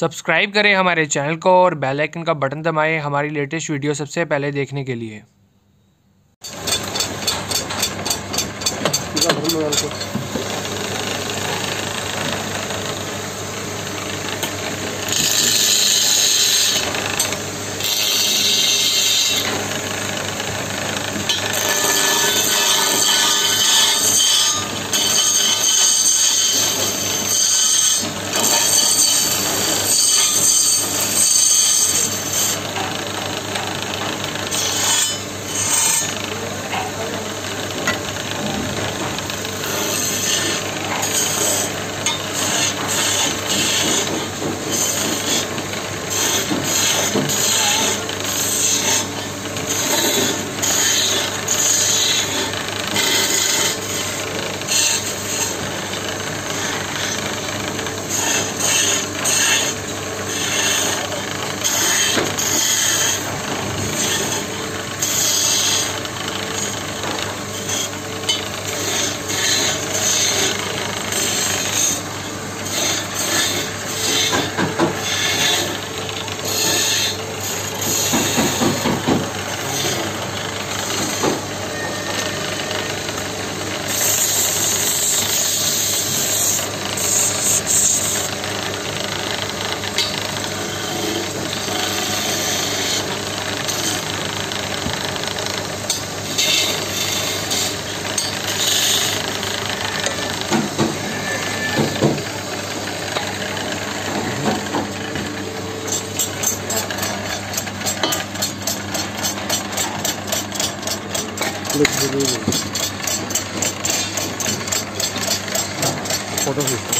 Subscribe करें हमारे channel को और बेल आइकन का बटन दबाएँ हमारी लेटेस्ट वीडियो सबसे पहले देखने के लिए। Fotoklik gibi. Fotoklik.